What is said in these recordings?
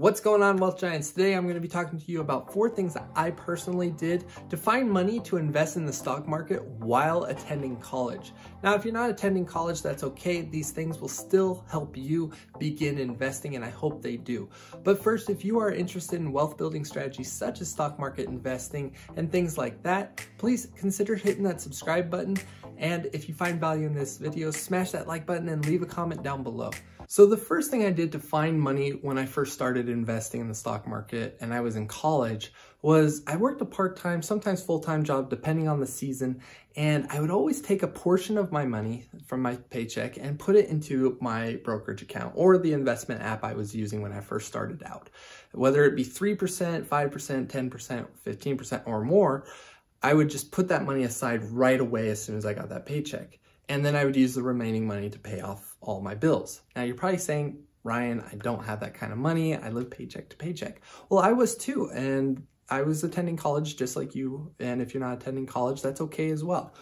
What's going on, Wealth Giants? Today I'm going to be talking to you about four things that I personally did to find money to invest in the stock market while attending college. Now, if you're not attending college, that's okay. These things will still help you begin investing, and I hope they do. But first, if you are interested in wealth building strategies such as stock market investing and things like that, please consider hitting that subscribe button. And if you find value in this video, smash that like button and leave a comment down below. So the first thing I did to find money when I first started investing in the stock market and I was in college was I worked a part-time, sometimes full-time job depending on the season and I would always take a portion of my money from my paycheck and put it into my brokerage account or the investment app I was using when I first started out. Whether it be 3%, 5%, 10%, 15% or more, I would just put that money aside right away as soon as I got that paycheck. And then I would use the remaining money to pay off all my bills. Now you're probably saying, Ryan, I don't have that kind of money. I live paycheck to paycheck. Well, I was too. And I was attending college just like you. And if you're not attending college, that's okay as well.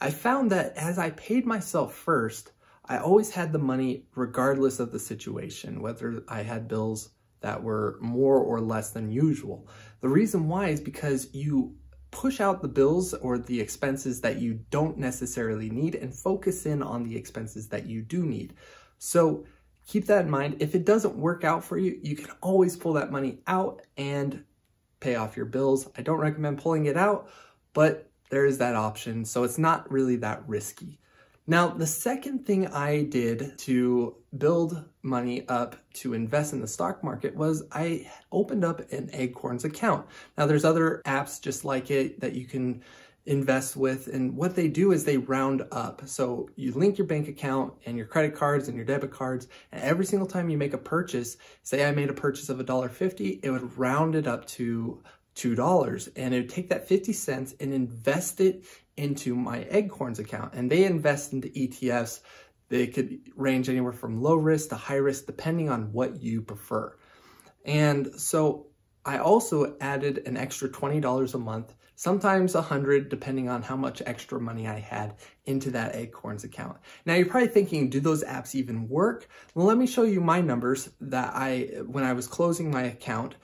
I found that as I paid myself first, I always had the money regardless of the situation, whether I had bills that were more or less than usual. The reason why is because you push out the bills or the expenses that you don't necessarily need and focus in on the expenses that you do need. So keep that in mind. If it doesn't work out for you, you can always pull that money out and pay off your bills. I don't recommend pulling it out, but there is that option. So it's not really that risky. Now, the second thing I did to build money up to invest in the stock market was I opened up an Acorns account. Now, there's other apps just like it that you can invest with. And what they do is they round up. So you link your bank account and your credit cards and your debit cards. And every single time you make a purchase, say I made a purchase of $1.50, it would round it up to $2 and it would take that 50 cents and invest it into my Acorns account. And they invest into ETFs. They could range anywhere from low risk to high risk, depending on what you prefer. And so I also added an extra $20 a month, sometimes 100 depending on how much extra money I had into that Acorns account. Now you're probably thinking, do those apps even work? Well, let me show you my numbers that I, when I was closing my account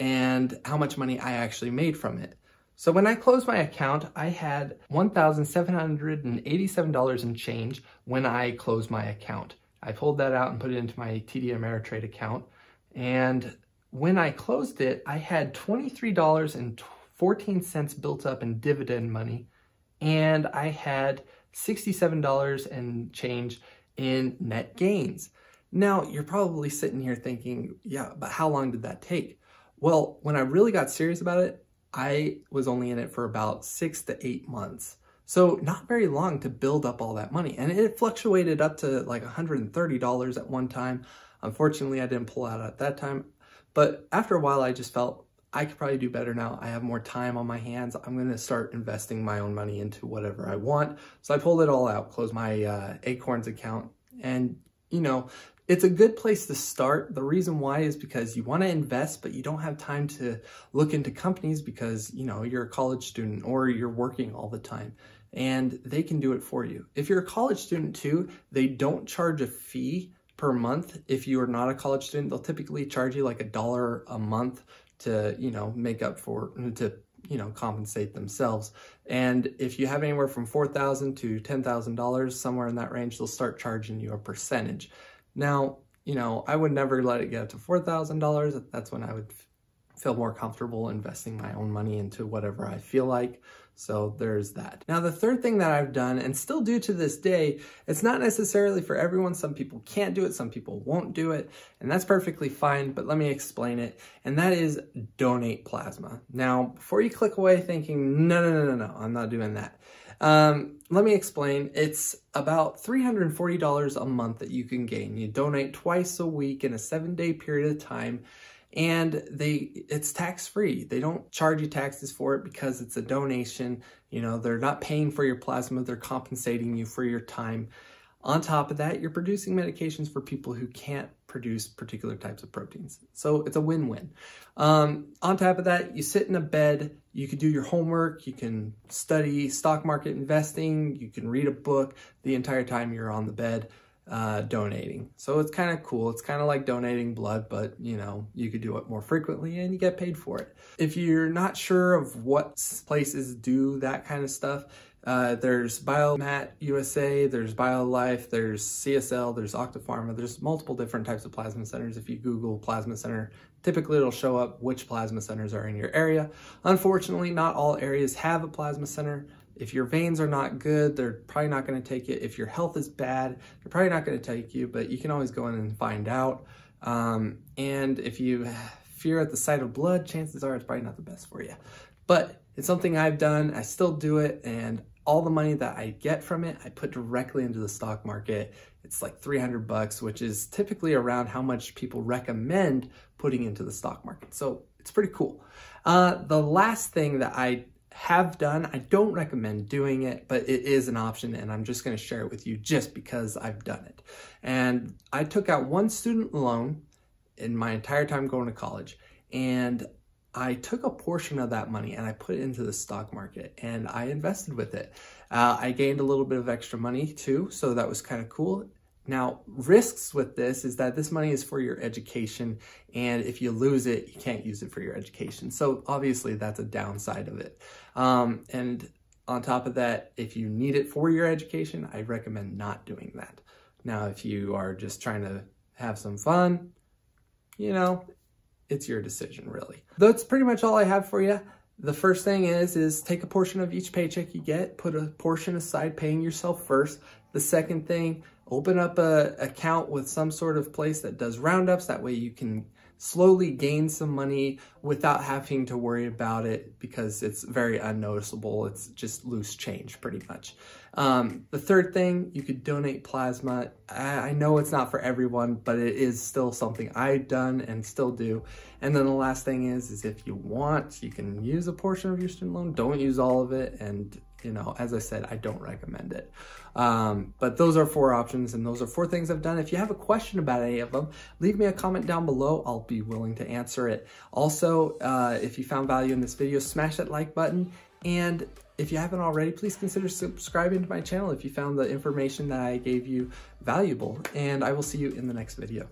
and how much money I actually made from it. So when I closed my account, I had $1,787 in change when I closed my account. I pulled that out and put it into my TD Ameritrade account. And when I closed it, I had $23.14 built up in dividend money. And I had $67 and change in net gains. Now, you're probably sitting here thinking, yeah, but how long did that take? Well, when I really got serious about it, I was only in it for about six to eight months. So not very long to build up all that money. And it fluctuated up to like $130 at one time. Unfortunately, I didn't pull out at that time. But after a while, I just felt I could probably do better now. I have more time on my hands. I'm going to start investing my own money into whatever I want. So I pulled it all out, closed my uh, Acorns account. And, you know, it's a good place to start. The reason why is because you want to invest, but you don't have time to look into companies because, you know, you're a college student or you're working all the time and they can do it for you. If you're a college student too, they don't charge a fee per month. If you are not a college student, they'll typically charge you like a dollar a month to, you know, make up for, to you know, compensate themselves. And if you have anywhere from $4,000 to $10,000, somewhere in that range, they'll start charging you a percentage. Now, you know, I would never let it get up to $4,000. That's when I would feel more comfortable investing my own money into whatever I feel like. So there's that. Now, the third thing that I've done and still do to this day, it's not necessarily for everyone. Some people can't do it. Some people won't do it. And that's perfectly fine, but let me explain it. And that is donate plasma. Now, before you click away thinking, no, no, no, no, no, I'm not doing that. Um, let me explain. It's about $340 a month that you can gain. You donate twice a week in a seven day period of time and they it's tax free. They don't charge you taxes for it because it's a donation. You know, they're not paying for your plasma, they're compensating you for your time. On top of that, you're producing medications for people who can't produce particular types of proteins. So it's a win-win. Um, on top of that, you sit in a bed, you can do your homework, you can study stock market investing, you can read a book the entire time you're on the bed. uh, donating. So it's kind of cool. It's kind of like donating blood, but you know, you could do it more frequently and you get paid for it. If you're not sure of what places do that kind of stuff, uh, there's Biomat USA, there's BioLife, there's CSL, there's Octapharma, there's multiple different types of plasma centers. If you Google plasma center, typically it'll show up which plasma centers are in your area. Unfortunately, not all areas have a plasma center. If your veins are not good, they're probably not going to take it. If your health is bad, they're probably not going to take you, but you can always go in and find out. Um, and if you fear at the sight of blood, chances are it's probably not the best for you. But it's something I've done. I still do it, and all the money that I get from it, I put directly into the stock market. It's like 300 bucks, which is typically around how much people recommend putting into the stock market. So it's pretty cool. Uh, the last thing that I have done, I don't recommend doing it, but it is an option and I'm just going to share it with you just because I've done it. And I took out one student loan in my entire time going to college and I took a portion of that money and I put it into the stock market and I invested with it. Uh, I gained a little bit of extra money too, so that was kind of cool. Now, risks with this is that this money is for your education, and if you lose it, you can't use it for your education. So obviously, that's a downside of it. Um, and on top of that, if you need it for your education, I recommend not doing that. Now, if you are just trying to have some fun, you know, it's your decision really. That's pretty much all I have for you. The first thing is, is take a portion of each paycheck you get, put a portion aside paying yourself first. The second thing, open up a account with some sort of place that does roundups. That way you can slowly gain some money without having to worry about it because it's very unnoticeable. It's just loose change pretty much. Um, the third thing, you could donate plasma. I, I know it's not for everyone, but it is still something I've done and still do. And then the last thing is, is if you want, you can use a portion of your student loan. Don't use all of it and you know, as I said, I don't recommend it. Um, but those are four options and those are four things I've done. If you have a question about any of them, leave me a comment down below. I'll be willing to answer it. Also, uh, if you found value in this video, smash that like button. And if you haven't already, please consider subscribing to my channel if you found the information that I gave you valuable. And I will see you in the next video.